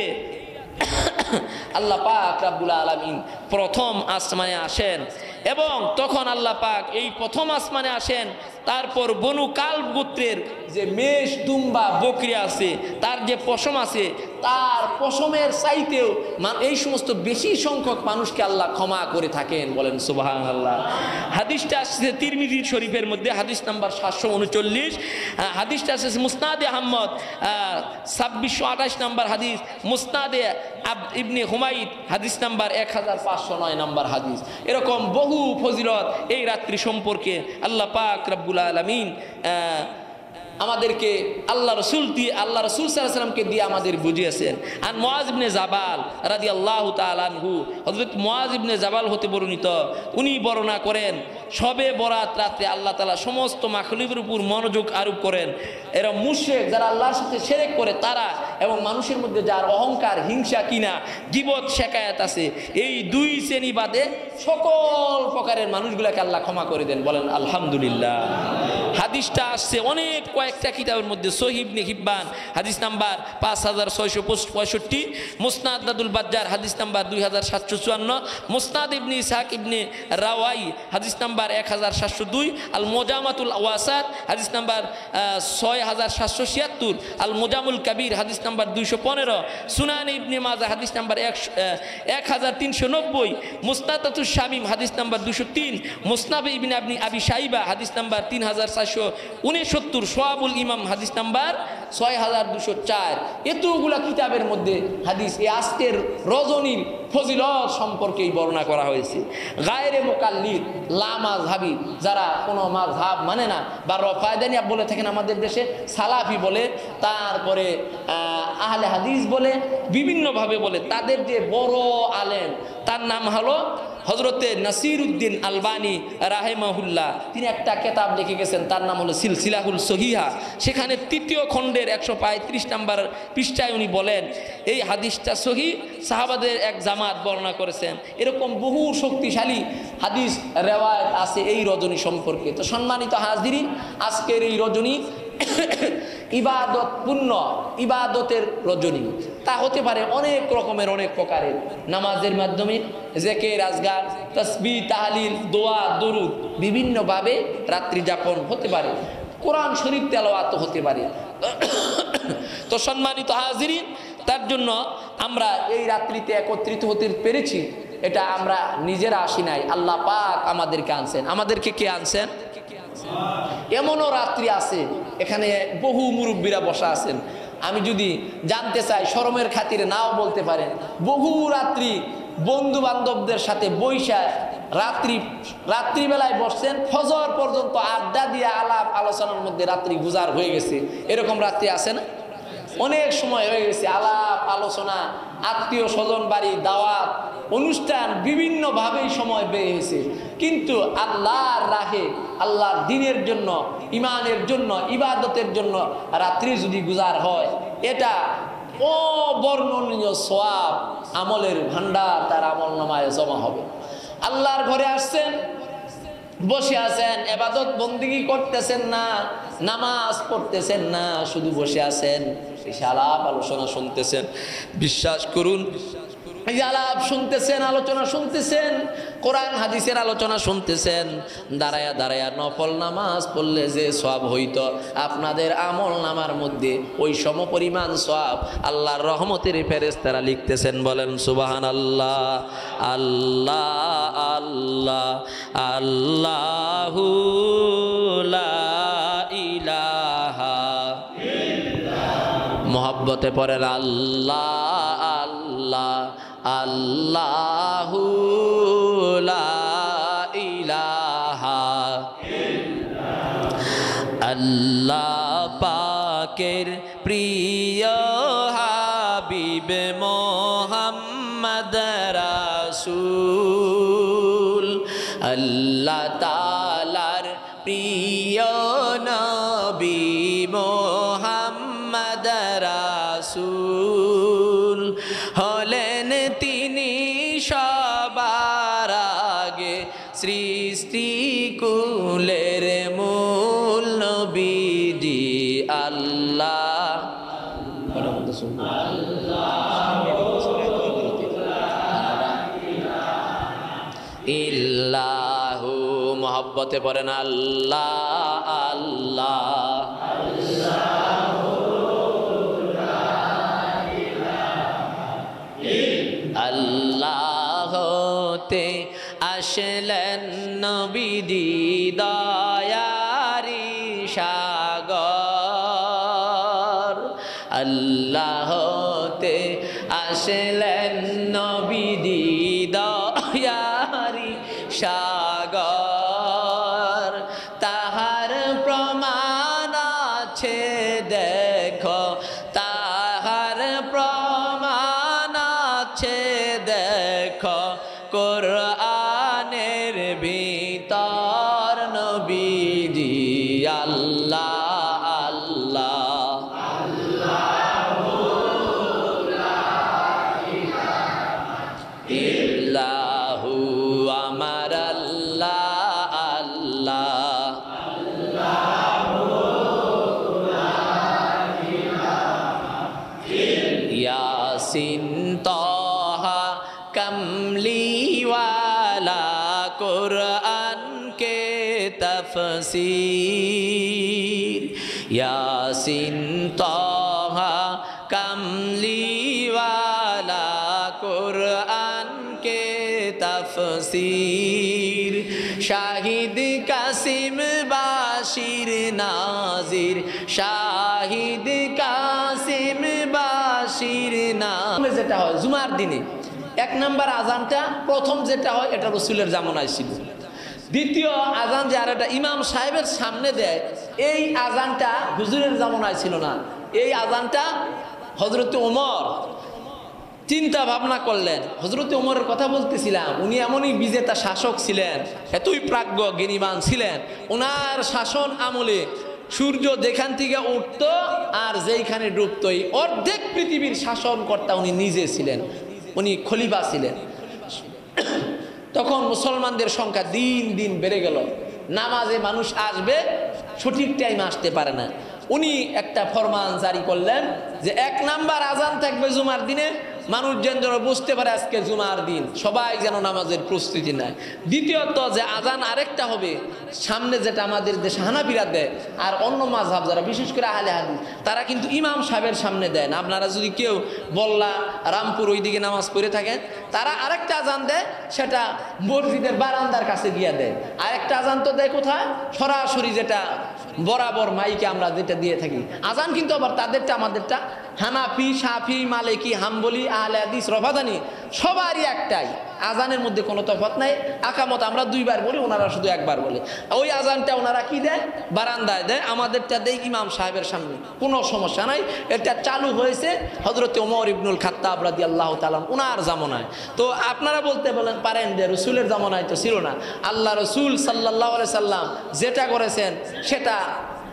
আল্লাহ পাক রাব্বুল আলমিন প্রথম আসমানে আসেন এবং তখন আল্লাহ পাক এই প্রথম আসমানে আসেন। তারপর বনু কাল গোত্রের যে মেষ, দুম্বা, বকরি আছে, তার যে পশম আছে তার পশমের চাইতেও এই সমস্ত বেশি সংখ্যক মানুষকে আল্লাহ ক্ষমা করে থাকেন। বলেন সুবাহান আল্লাহ হাদিসটা আসছে তিরমিজি শরীফের মধ্যে, হাদিস নাম্বার সাতশো উনচল্লিশ। হাদিসটা আসছে মুসনাদে আহমদ। ছাব্বিশশো আঠাশ নাম্বার হাদিস, মুসনাদে আব- ইবনে হুমাইদ হাদিস নাম্বার এক হাজার পাঁচশো নয় নাম্বার হাদিস। এরকম বহু ফজিলত এই রাত্রি সম্পর্কে আল্লাহ পাক রব্বুল আলমিন আমাদেরকে আল্লাহ রসুল দিয়ে, আল্লাহ রসুল সাল্লামকে দিয়ে আমাদের বুঝিয়েছেন। আর মোয়াজ ইবনে জাবাল রাদি আল্লাহ তালহু হজরত মোয়াজ ইবনে জাবাল হতে বর্ণিত, উনি বর্ণনা করেন, সবে বরাত রাতে আল্লাহ তালা সমস্ত মাখলিবের উপর মনোযোগ আরোপ করেন। এরা মুশেক যারা আল্লাহর সাথে সেরেক করে, তারা এবং মানুষের মধ্যে যার অহংকার, হিংসা কিনা, গিবত শেখায়াত আছে, এই দুই শ্রেণি বাদে সকল প্রকারের মানুষগুলাকে আল্লাহ ক্ষমা করে দেন, বলেন আলহামদুলিল্লাহ। হাদিসটা আসছে অনেক কয়েকটা কিতাবের মধ্যে সহিবনে হিব্বান, হাদিস নাম্বার পাঁচ হাজার ছয়শো পঁয়ষট্টি, মুসনাদ দাদুল বাজ্জার, হাদিস নাম্বার দুই হাজার সাতশো চুয়ান্ন, মুসনাদ ইবনি ইসাক ইবনে রাওয়াই, হাদিস নাম্বার এক হাজার সাতশো দুই আল মোজামাতুল ওয়াসাদ হাদিস নাম্বার ছয় হাজার সাতশো ছিয়াত্তর আল মোজামুল কাবির, হাদিস নাম্বার দুইশো পনেরো, সুনান ইবনে মাজা হাদিস নাম্বার একশো এক হাজার তিনশো নব্বই মুস্তাতুল শামিম, হাদিস নাম্বার দুশো তিন, মুসনাবে ইবিন আবনি আবি সাইবা হাদিস নাম্বার তিন হাজার চারশো উনসত্তর সোয়াবুল ইমাম হাদিস নাম্বার ছয় হাজার দুশো চার। এতগুলা কিতাবের মধ্যে হাদিস এই আজকের রজনীর ফজিলত সম্পর্কেই বর্ণনা করা হয়েছে। গায়েরে মোকাল্লিদ লামা ঝাবি যারা কোনো মাঝহাব মানে না বা রফায়দানিয়া বলে থাকেন আমাদের দেশে সালাফি বলে তারপরে আহ, আহলে হাদিস বলে বিভিন্নভাবে বলে তাদের যে বড় আলেম তার নাম হলো হজরতে নাসির উদ্দিন আলবানি রাহেমাহুল্লাহ, তিনি একটা কেতাব লিখে গেছেন, তার নাম হলো সিলসিলাহুল সহিহা। সেখানে তৃতীয় খণ্ডের একশো পঁয়ত্রিশ নাম্বার পৃষ্ঠায় উনি বলেন, এই হাদিসটা সহি, সাহাবাদের এক জামাত বর্ণনা করেছেন। এরকম বহু শক্তিশালী হাদিস রেওয়ায়ত আছে এই রজনী সম্পর্কে। তো সম্মানিত হাজিরি আজকের এই রজনী ইবাদত পূর্ণ ইবাদতের রজনী। তা হতে পারে অনেক রকমের, অনেক প্রকারের। নামাজের মাধ্যমে জেকে, রাজগার, তসবি, তাহালিল, দোয়া, দরুদ বিভিন্নভাবে রাত্রি যাপন হতে পারে। কোরআন শরীফ তেলাওয়াত হতে পারে। তো সম্মানিত হাজিরিন, তার জন্য আমরা এই রাত্রিতে একত্রিত হতে পেরেছি। এটা আমরা নিজেরা আসি নাই, আল্লাহ পাক আমাদেরকে আনছেন। আমাদেরকে কে আনছেন? এমনও রাত্রি আছে এখানে বহু মুরব্বীরা বসা আছেন। আমি যদি জানতে চাই, শরমের খাতিরে নাও বলতে পারেন। বহু রাত্রি বন্ধু বান্ধবদের সাথে বৈশাখ রাত্রি, রাত্রিবেলায় বসছেন। ফজর পর্যন্ত আড্ডা দিয়ে আলাপ আলোচনার মধ্যে রাত্রি গুজার হয়ে গেছে। এরকম রাত্রি আছে না? অনেক সময় হয়ে গেছে, আলাপ, আলোচনা, আত্মীয় স্বজন, বাড়ি, দাওয়াত, অনুষ্ঠান বিভিন্নভাবেই সময় বের হয়েছে। কিন্তু আল্লাহর রাহে, আল্লাহর দিনের জন্য ইমানের জন্য, ইবাদতের জন্য রাত্রি যদি গুজার হয়, এটা অবর্ণনীয় সোয়াব আমলের ভান্ডার তার আমল নামায় জমা হবে। আল্লাহর ঘরে আসছেন, বসে আছেন, এবাদত বন্দিগি করতেছেন না, নামাজ পড়তেছেন না, শুধু বসে আছেন। আলাপ আলোচনা শুনতেছেন, বিশ্বাস করুন, এই আলাপ শুনতেছেন, আলোচনা শুনতেছেন, কোরআন, হাদিসের আলোচনা শুনতেছেন, দাঁড়ায়া দাঁড়ায়া নফল নামাজ পড়লে যে সব হইতো, আপনাদের আমল নামার মধ্যে ওই সম পরিমাণ সব আল্লাহর রহমতের ফেরেস তারা লিখতেছেন, বলেন সুবাহান আল্লাহ আল্লাহ আল্লাহ আল্লাহু মোহাব্বতে পড়েন আল্লাহ আল্লাহ আল্লাহু ইলাহা আল্লাহ পাকের প্রিয় হাবিব মোহাম্মদ রাসূল। আল্লাহ মোহব্বতে পড়েন আল্লাহ আল্লাহ। আল্লাহতে আসলেন নবীজি দয়ারি সাগর। আল্লাহতে আসলেন নবীজি ইয়াসিন তহা কমলিওয়ালা কুরআন কে তফসির। শাহিদ কাসিম বাশির নাজির। শাহিদ কাসিম বাশির না যেটা হয়, জুমার দিনে এক নাম্বার আজানটা প্রথম যেটা হয়, এটা রসুলের জামনায় ছিল। দ্বিতীয় আজান যে আর একটা ইমাম সাহেবের সামনে দেয়। এই আজানটা হুজুরের জামনায় ছিল না। এই আজানটা হজরত ওমর চিন্তা ভাবনা করলেন। হজরত ওমরের কথা বলতেছিলাম, উনি এমনই বিজেতা শাসক ছিলেন, এতই প্রাজ্ঞ, জ্ঞানীবান ছিলেন। ওনার শাসন আমলে সূর্য যেখান থেকে উঠত আর যেইখানে ডুবত, এই অর্ধেক পৃথিবীর শাসনকর্তা উনি নিজে ছিলেন, উনি খলিফা ছিলেন। তখন মুসলমানদের সংখ্যা দিন দিন বেড়ে গেল। নামাজে মানুষ আসবে, সঠিক টাইমে আসতে পারে না। উনি একটা ফরমান জারি করলেন যে, এক নাম্বার আজান থাকবে জুমার দিনে। মানুষজন যেন বুঝতে পারে আজকে জুমার দিন, সবাই যেন নামাজের প্রস্তুতি নেয়। দ্বিতীয়ত যে আজান আরেকটা হবে, সামনে যেটা আমাদের দেশে হানাবিরা দেয়, আর অন্য মাঝহাব যারা, বিশেষ করে আহলে হাদিস, তারা কিন্তু ইমাম সাহেবের সামনে দেয় না। আপনারা যদি কেউ বল্লা, রামপুর ওইদিকে নামাজ পড়ে থাকেন, তারা আরেকটা আজান দেয়, সেটা মসজিদের বারান্দার কাছে গিয়ে দেয়। আরেকটা আজান তো দেয় কোথায়? সরাসরি যেটা বরাবর মাইকে আমরা যেটা দিয়ে থাকি। আজান কিন্তু আবার তাদেরটা, আমাদেরটা হানাফি সাফি মালিকি, হাম্বলি, আহলে হাদিস, রফাদানি, সবারই একটাই। আজানের মধ্যে কোনো তফাৎ নাই। আকামত আমরা দুইবার বলি, ওনারা শুধু একবার বলে। ওই আজানটা ওনারা কি দেয়? বারান্দায় দেয়। আমাদেরটা দেয় ইমাম সাহেবের সামনে। কোনো সমস্যা নাই। এটা চালু হয়েছে হজরত ওমর ইবনুল খাত্তাব রাদি আল্লাহ তালাম ওনার জামনায়। তো আপনারা বলতে বলেন, পারেন যে রসুলের জামনায় তো ছিল না। আল্লাহ রসুল সাল্লাহ সাল্লাম যেটা করেছেন, সেটা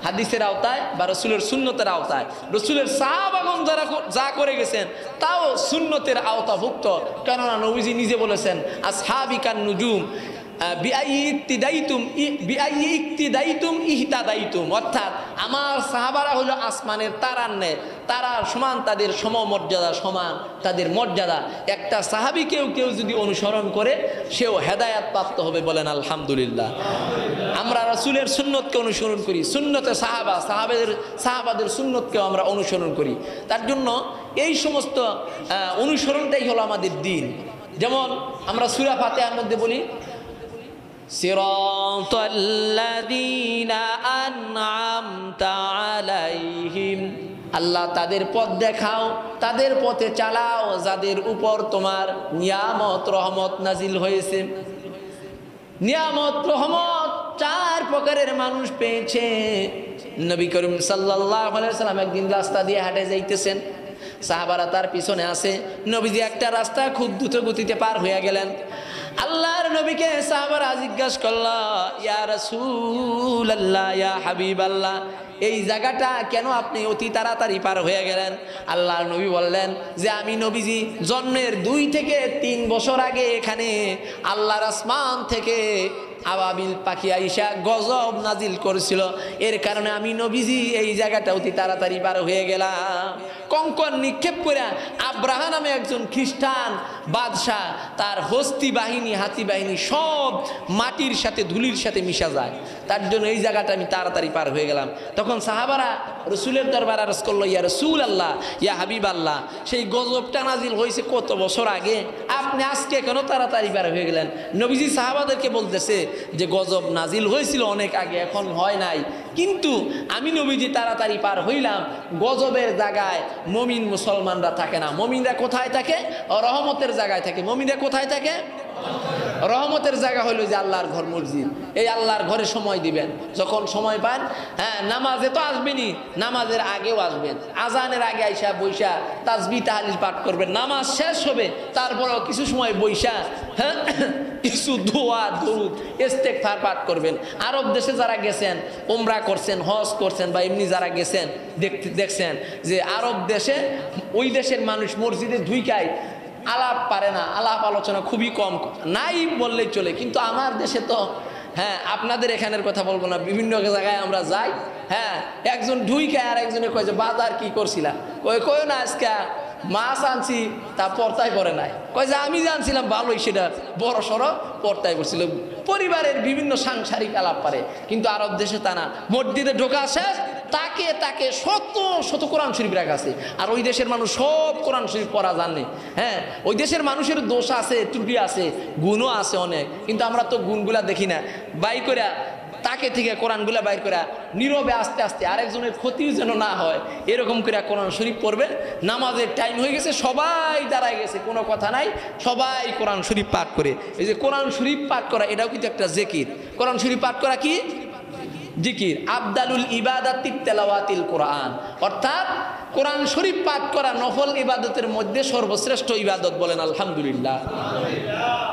হাদিসের আওতায় বা রসুলের শূন্যতের আওতায়। রসুলের সাহাবাগন যারা যা করে গেছেন, তাও শূন্যতের আওতাভুক্ত। কেননা নবীজি নিজে বলেছেন আর আসহাবিকান নুজুম। অর্থাৎ আমার সাহাবারা হলো আসমানের তারার ন্যায় তারার সমান তাদের সমমর্যাদা, সমান তাদের মর্যাদা। একটা সাহাবি কেউ কেউ যদি অনুসরণ করে, সেও হেদায়াত প্রাপ্ত হবে বলেন আলহামদুলিল্লাহ। আমরা রাসুলের সুন্নতকে অনুসরণ করি, সুন্নতে সাহাবা, সাহাবাদের সাহাবাদের সুন্নতকেও আমরা অনুসরণ করি। তার জন্য এই সমস্ত অনুসরণটাই হলো আমাদের দিন। যেমন আমরা সুরা ফাতেহার মধ্যে বলি صراط الذين أنعمت عليهم আল্লাহ তাদের পথ দেখাও তাদের পথে চালাও যাদের উপর তোমার নিয়ামত রহমত নাজিল হয়েছে নিয়ামত রহমত চার প্রকারের মানুষ পেয়েছে নবী করিম সাল্লাহ সাল্লাম একদিন রাস্তা দিয়ে হাঁটে যাইতেছেন সাহাবারা তার পিছনে আছে নবীজি একটা রাস্তা খুব দ্রুত গতিতে পার হয়ে গেলেন আল্লাহর নবীকে সাহাবারা জিজ্ঞাসা করল, ইয়া রাসূল আল্লাহ ইয়া হাবিব আল্লাহ এই জায়গাটা কেন আপনি অতি তাড়াতাড়ি পার হয়ে গেলেন? আল্লাহর নবী বললেন যে, আমি নবীজি, জন্মের দুই থেকে তিন বছর আগে এখানে আল্লাহর আসমান থেকে আবাবিল পাখি আইসা গজব নাজিল করেছিল। এর কারণে আমি নবীজি এই জায়গাটা অতি তাড়াতাড়ি পার হয়ে গেলাম। কঙ্কন নিক্ষেপ করে আব্রাহা নামে একজন খ্রিস্টান বাদশাহ, তার হস্তি বাহিনী, হাতি বাহিনী সব মাটির সাথে, ধুলির সাথে মিশা যায়। তার জন্য এই জায়গাটা আমি তাড়াতাড়ি পার হয়ে গেলাম। তখন সাহাবারা রসুলের দরবার আরস করল, ইয়া রসুল আল্লাহ ইয়া হাবিব আল্লাহ সেই গজবটা নাজিল হয়েছে কত বছর আগে? আপনি আজকে কেন তাড়াতাড়ি পার হয়ে গেলেন? নবীজি সাহাবাদেরকে বলতেছে যে, গজব নাজিল হয়েছিল অনেক আগে, এখন হয় নাই। কিন্তু আমি নবীজি তাড়াতাড়ি পার হইলাম, গজবের জায়গায় মমিন মুসলমানরা থাকে না। মমিনরা কোথায় থাকে? রহমতের জায়গায় থাকে। মমিনরা কোথায় থাকে? রহমতের জায়গা হইল যে আল্লাহর ঘর মসজিদ। এই আল্লাহর ঘরে সময় দিবেন। যখন সময় পান হ্যাঁ নামাজে তো আসবেনই, নামাজের আগেও আসবেন। আজানের আগে আইসা বৈশা তাজবি, তাহালিল পাঠ করবেন। নামাজ শেষ হবে, তারপরেও কিছু সময় বৈশা হ্যাঁ কিছু দোয়া, দরুদ ইস্তেকফার পাঠ করবেন। আরব দেশে যারা গেছেন ওমরা করছেন, হজ করছেন বা এমনি যারা গেছেন, দেখতে দেখছেন যে আরব দেশে, ওই দেশের মানুষ মসজিদে ধুইকায় আলাপ পারে না, আলাপ আলোচনা খুবই কম নাই বললেই চলে। কিন্তু আমার দেশে তো হ্যাঁ আপনাদের এখানের কথা বলব না, বিভিন্ন জায়গায় আমরা যাই হ্যাঁ একজন ঢুইকে আর একজনে কয় যে, বাজার কি করছিলাম কই কই না আজকে মাছ আনছি, তা পর্তায় পরে নাই। কয় যে, আমি জানছিলাম ভালোই, সেটা বড় সড়ো পর্তায় পড়ছিল। পরিবারের বিভিন্ন সাংসারিক আলাপ পারে, কিন্তু আরব দেশে তা না। মসজিদে ঢোকা শেষ তাকে তাকে শত শত কোরআন শরীফ রাখা আছে। আর ওই দেশের মানুষ সব কোরআন শরীফ পড়া জানে। হ্যাঁ ওই দেশের মানুষের দোষ আছে, ত্রুটি আছে, গুণও আছে অনেক। কিন্তু আমরা তো গুণগুলা দেখি না। বাই করে তাকে থেকে কোরআনগুলা বাইর করে নীরবে আস্তে আস্তে আরেকজনের ক্ষতিও যেন না হয়, এরকম করে কোরআন শরীফ পড়বে। নামাজের টাইম হয়ে গেছে, সবাই দাঁড়ায় গেছে, কোনো কথা নাই। সবাই কোরআন শরীফ পাঠ করে। এই যে কোরআন শরীফ পাঠ করা, এটাও কিন্তু একটা জেকির। কোরআন শরীফ পাঠ করা কি? জিকির, আবদালুল ইবাদাতিল তেলাওয়াতিল কোরআন অর্থাৎ কোরআন শরীফ পাঠ করা নফল ইবাদতের মধ্যে সর্বশ্রেষ্ঠ ইবাদত বলেন আলহামদুলিল্লাহ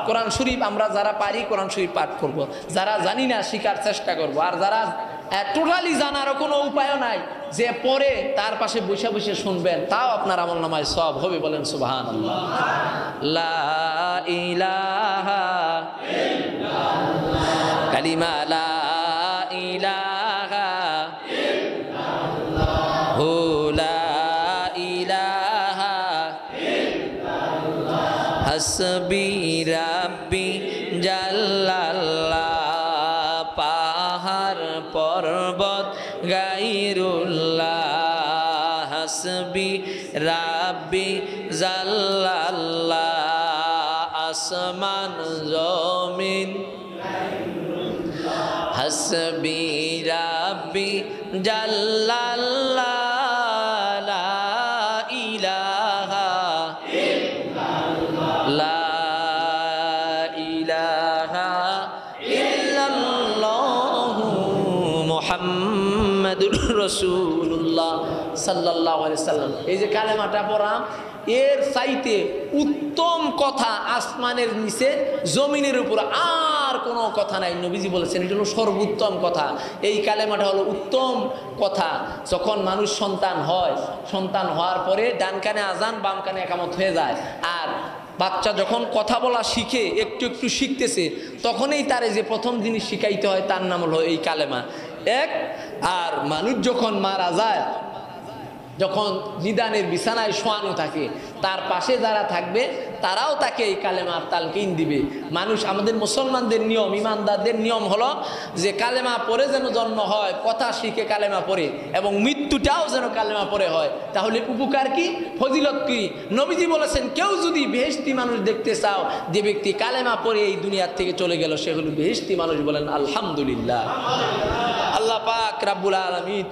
কোরআন শরীফ আমরা যারা পারি কোরআন শরীফ পাঠ করব। যারা জানি না শিকার চেষ্টা করব। আর যারা টোটালি জানারও কোনো উপায়ও নাই, যে পরে তার পাশে বসে বসে শুনবেন, তাও আপনার আমল নামায় সব হবে বলেন সুবাহান লা ইলাহা কালিমা লা হাসবি রাব্বি জাল্লাল্লাহ পাহাড় পর্বত গাইরুল্লাহ হাসবি রাব্বি জাল্লাল্লাহ আসমান জমিন। হাসবি রাব্বি জাল্লাল্লাহ মুহাম্মাদুর রাসূলুল্লাহ সাল্লাল্লাহু সাল্লাম। এই যে কালেমাটা পড়াম এর চাইতে উত্তম কথা আসমানের নিচে, জমিনের উপর আর কোনো কথা নাই। নবীজি বলেছেন, এটা হলো সর্বোত্তম কথা। এই কালেমাটা হলো উত্তম কথা। যখন মানুষ সন্তান হয়, সন্তান হওয়ার পরে ডান কানে আজান, বাম কানে একামত হয়ে যায়। আর বাচ্চা যখন কথা বলা শিখে, একটু একটু শিখতেছে, তখনই তারে যে প্রথম জিনিস শিখাইতে হয়, তার নাম হলো এই কালেমা। এক আর মানুষ যখন মারা যায় যখন নিদানের বিছানায় শোয়ানো থাকে তার পাশে যারা থাকবে, তারাও তাকে এই কালেমার তালকিন দিবে। মানুষ, আমাদের মুসলমানদের নিয়ম, ইমানদারদের নিয়ম হলো যে কালেমা পরে যেন জন্ম হয়, কথা শিখে কালেমা পড়ে এবং মৃত্যুটাও যেন কালেমা পরে হয়। তাহলে উপকার কি? ফজিলত কি? নবীজি বলেছেন, কেউ যদি বেহেস্তি মানুষ দেখতে চাও, যে ব্যক্তি কালেমা পরে এই দুনিয়ার থেকে চলে গেল, সে হলো বেহেস্তি মানুষ বলেন, আলহামদুলিল্লাহ। আল্লাহ পাক রাব্বুল আলমিন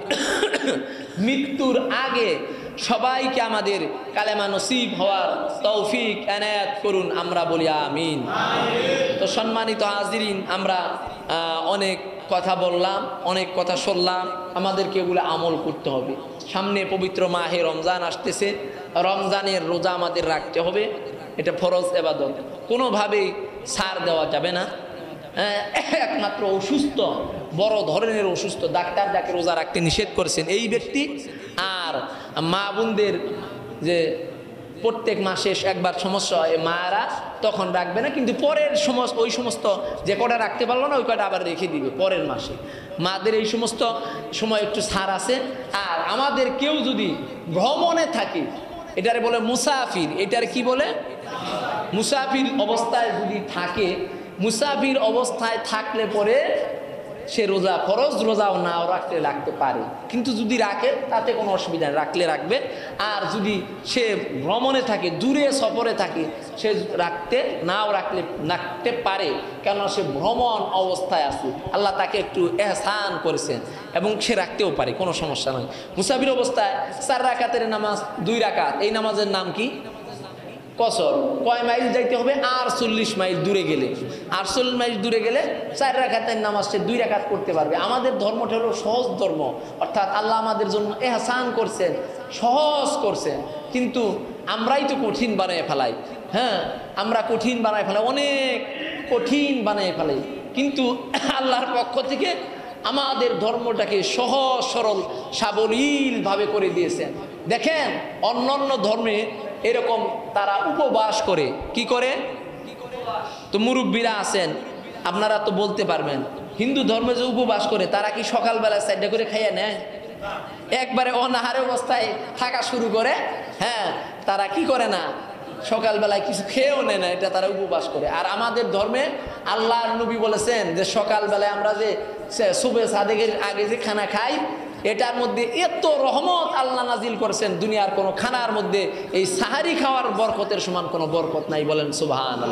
মৃত্যুর আগে সবাইকে আমাদের কালেমা নসিব হওয়ার তৌফিক এনায়াত করুন, আমরা বলি আমিন। তো সম্মানিত হাজিরিন, আমরা অনেক কথা বললাম, অনেক কথা শুনলাম, আমাদেরকে এগুলো আমল করতে হবে। সামনে পবিত্র মাহে রমজান আসতেছে, রমজানের রোজা আমাদের রাখতে হবে, এটা ফরজ এবাদত। কোনোভাবেই ছাড় দেওয়া যাবে না। একমাত্র অসুস্থ, বড় ধরনের অসুস্থ, ডাক্তার যাকে রোজা রাখতে নিষেধ করেছেন, এই ব্যক্তি আর মা বোনদের যে প্রত্যেক মাসে একবার সমস্যা হয় মারা তখন রাখবে না, কিন্তু পরের সমস্ত, ওই সমস্ত যে কটা রাখতে পারল না, ওই কটা আবার রেখে দিবে পরের মাসে। মাদের এই সমস্ত সময় একটু ছাড় আছে, আর আমাদের কেউ যদি ভ্রমণে থাকে, এটারে বলে মুসাফির, এটার কি বলে? মুসাফির অবস্থায় যদি থাকে মুসাফির অবস্থায় থাকলে পরে সে রোজা ফরজ রোজাও নাও রাখতে রাখতে পারে। কিন্তু যদি রাখে, তাতে কোনো অসুবিধা নেই, রাখলে রাখবে। আর যদি সে ভ্রমণে থাকে, দূরে সফরে থাকে, সে রাখতে, নাও রাখলে রাখতে পারে। কেন সে ভ্রমণ অবস্থায় আছে। আল্লাহ তাকে একটু এহসান করেছেন এবং সে রাখতেও পারে, কোনো সমস্যা নয় মুসাফির অবস্থায় চার রাকাতের নামাজ, দুই রাকাত। এই নামাজের নাম কি? কসর। কয় মাইল যাইতে হবে? আর চল্লিশ মাইল দূরে গেলে। আর চল্লিশ মাইল দূরে গেলে চার রাখাতের নামাজ সে দুই রাখাত করতে পারবে। আমাদের ধর্মটা হলো সহজ ধর্ম। অর্থাৎ আল্লাহ আমাদের জন্য এহসান করছেন, সহজ করছেন। কিন্তু আমরাই তো কঠিন বানিয়ে ফেলাই। হ্যাঁ আমরা কঠিন বানায় ফেলাই, অনেক কঠিন বানিয়ে ফেলাই। কিন্তু আল্লাহর পক্ষ থেকে আমাদের ধর্মটাকে সহজ, সরল, সাবলীলভাবে করে দিয়েছেন। দেখেন অন্য অন্য ধর্মে এরকম তারা উপবাস করে। কি করে? তো মুরব্বীরা আছেন। আপনারা তো বলতে পারবেন, হিন্দু ধর্মে যে উপবাস করে, তারা কি সকালবেলা সাইডে করে খাইয়ে নেয়? একবারে অনাহারে অবস্থায় থাকা শুরু করে। হ্যাঁ তারা কি করে না? সকালবেলায় কিছু খেয়েও নেয় না, এটা তারা উপবাস করে। আর আমাদের ধর্মে আল্লাহ নবী বলেছেন যে সকালবেলায় আমরা যে সুবে সাদেকের আগে যে খানা খাই এটার মধ্যে এত রহমত আল্লাহ নাজিল করেছেন, দুনিয়ার কোনো খানার মধ্যে এই সাহারি খাওয়ার বরকতের সমান কোনো বরকত নাই বলেন সুবাহান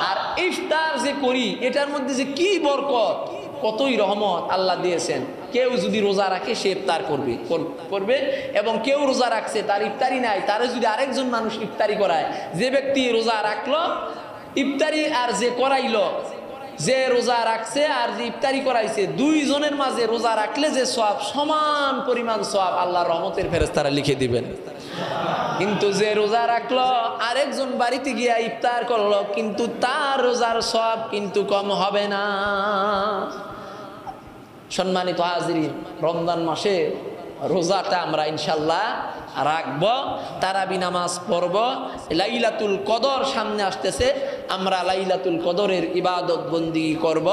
আর ইফতার যে করি, এটার মধ্যে যে কি বরকত, কতই রহমত আল্লাহ দিয়েছেন। কেউ যদি রোজা রাখে, সে ইফতার করবে, কর- করবে এবং কেউ রোজা রাখছে, তার ইফতারি নাই, তারে যদি আরেকজন মানুষ ইফতারি করায়, যে ব্যক্তি রোজা রাখল, ইফতারি আর যে করাইলো যে রোজা রাখছে আর যে ইফতারি করাইছে, দুইজনের মাঝে রোজা রাখলে যে সব সমান পরিমাণ সব আল্লাহ রহমতের ফেরেস্তারা লিখে দিবেন। কিন্তু যে রোজা রাখল, আরেকজন বাড়িতে গিয়া ইফতার করল, কিন্তু তার রোজার সব কিন্তু কম হবে না। সম্মানিত হাজরি রমজান মাসে রোজাটা আমরা ইনশাল্লাহ রাখব, তারাবি নামাজ পড়ব। লাইলাতুল কদর সামনে আসতেছে, আমরা লাইলাতুল কদরের ইবাদত বন্দি করব।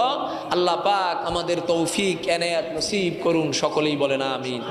আল্লাহ পাক আমাদের তৌফিক এনে নসিব করুন, সকলেই বলে না আমিন।